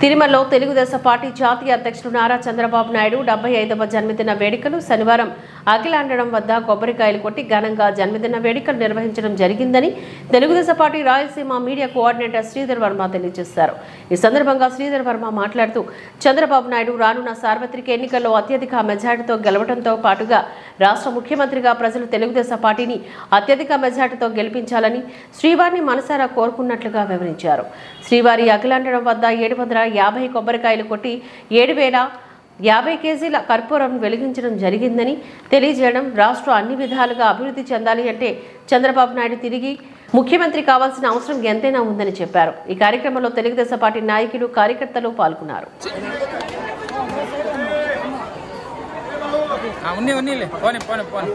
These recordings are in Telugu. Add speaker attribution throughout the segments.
Speaker 1: తిరుమలలో తెలుగుదేశం పార్టీ జాతీయ అధ్యక్షుడు నారా చంద్రబాబు నాయుడు డెబ్బై ఐదవ జన్మదిన వేడుకలు శనివారం అఖిలాండడం వద్ద కొబ్బరికాయలు కొట్టి ఘనంగా జన్మదిన వేడుకలు నిర్వహించడం జరిగిందని Telugu Desam party Rayalaseema media coordinator Sridhar Varma తెలియజేశారు. ఈ సందర్భంగా శ్రీధర్ వర్మ మాట్లాడుతూ చంద్రబాబు నాయుడు రానున్న సార్వత్రిక ఎన్నికల్లో అత్యధిక మెజార్టీతో గెలవడంతో పాటుగా రాష్ట్ర ముఖ్యమంత్రిగా ప్రజలు తెలుగుదేశం పార్టీని అత్యధిక మెజార్టీతో గెలిపించాలని శ్రీవారిని మనసారా కోరుకున్నట్లుగా వివరించారు. శ్రీవారి అఖిలాండడం వద్ద ఏడు వందల యాభై కొబ్బరికాయలు కొట్టి ఏడు వేల యాభై కేజీల కర్పూరం వెలిగించడం జరిగిందని తెలియజేయడం రాష్ట్రం అన్ని విధాలుగా అభివృద్ధి చెందాలి అంటే చంద్రబాబు నాయుడు తిరిగి ముఖ్యమంత్రి కావాల్సిన అవసరం ఎంతైనా ఉందని చెప్పారు. ఈ కార్యక్రమంలో తెలుగుదేశం పార్టీ నాయకులు కార్యకర్తలు పాల్గొన్నారు.
Speaker 2: ఆ, ఉన్ని పోనీ పోనీ పోనీ.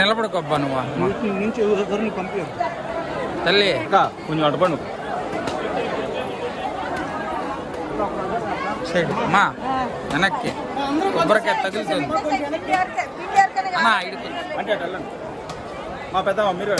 Speaker 2: నిలబడుకోబ్బా నువ్వు అమ్మ.
Speaker 3: నుంచి ఎవరిని పంపించారు
Speaker 2: తల్లి
Speaker 3: కొంచెం అడపండు
Speaker 2: సైడ్ అమ్మా వెనక్కి కొబ్బరికాయ తగులుతుంది అమ్మా ఇడుకు
Speaker 3: అంటే అటు వెళ్ళండి మా పెద్దమ్మ మీరు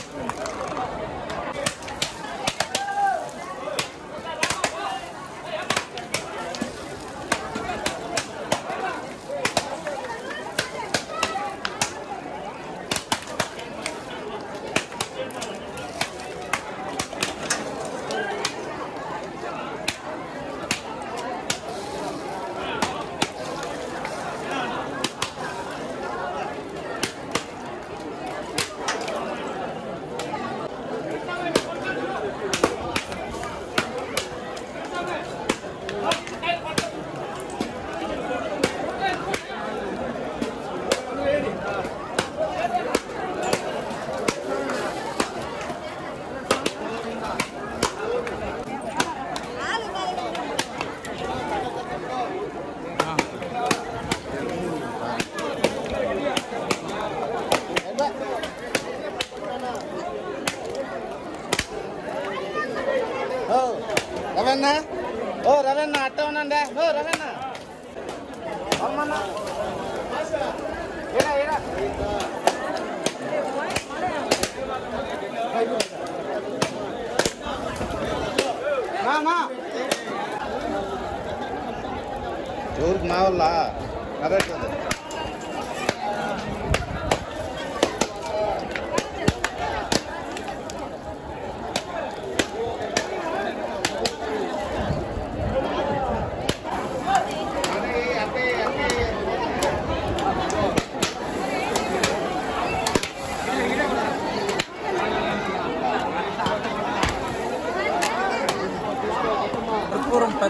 Speaker 4: రవన్న ఓ రవన్న అట్ట ఉండండి ఓ రవన్న అమ్మన్న ఏరా ఏరా మా మా ఎవరికి మా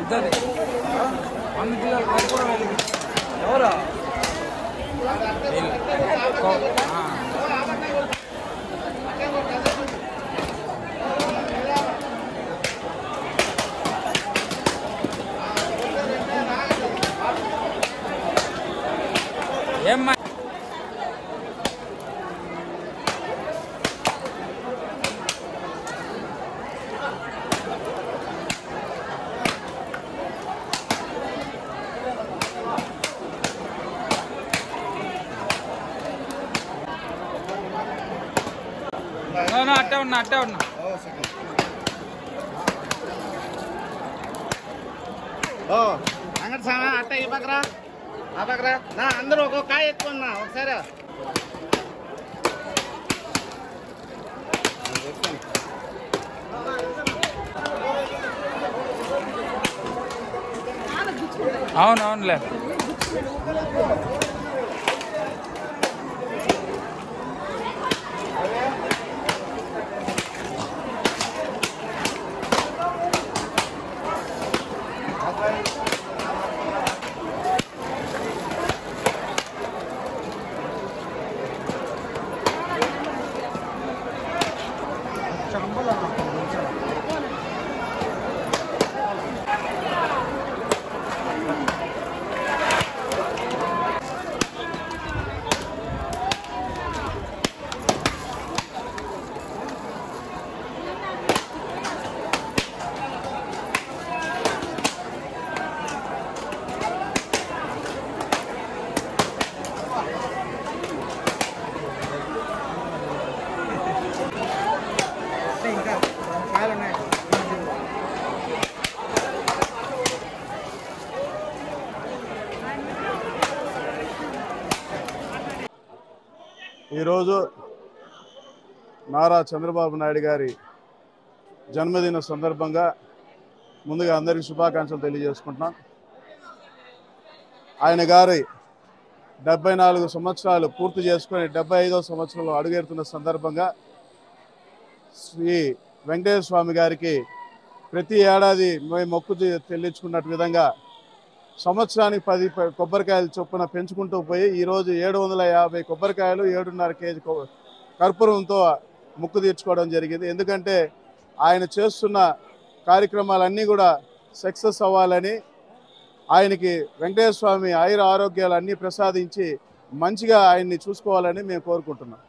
Speaker 2: పెద్దది వంద కిలోల కర్పూరం వెలిగించు. ఎవరు వీళ్ళు. ఆ. ఏమ్మా అట్టే ఉన్నా అట్టే ఉన్నా
Speaker 4: ఓ సెకండ్ ఓ అంగడి సామా అట్ట ఈ పక్కరా ఆ పక్కరా నా అందరూ ఒక్కొక్క కాయ ఎత్తుకున్నా ఒకసారి
Speaker 2: అవును
Speaker 5: ఈరోజు నారా చంద్రబాబు నాయుడు గారి జన్మదిన సందర్భంగా ముందుగా అందరికీ శుభాకాంక్షలు తెలియజేసుకుంటున్నాం. ఆయన గారి డెబ్బై నాలుగు సంవత్సరాలు పూర్తి చేసుకొని డెబ్బై ఐదో సంవత్సరంలో అడుగెడుతున్న సందర్భంగా శ్రీ వెంకటేశ్వర స్వామి గారికి ప్రతి ఏడాది మేము మొక్కు తెల్లించుకున్నట్టు చెల్లించుకున్నట్టు విధంగా సంవత్సరానికి పది ప- కొబ్బరికాయలు చొప్పున పెంచుకుంటూ పోయి ఈరోజు ఏడు వందల యాభై కొబ్బరికాయలు ఏడున్నర కేజీ కర్పూరంతో ముక్కు తీర్చుకోవడం జరిగింది. ఎందుకంటే ఆయన చేస్తున్న కార్యక్రమాలన్నీ కూడా సక్సెస్ అవ్వాలని ఆయనకి వెంకటేశ్వర స్వామి ఆయుర ఆరోగ్యాలు అన్నీ ప్రసాదించి మంచిగా ఆయన్ని చూసుకోవాలని మేము కోరుకుంటున్నాం.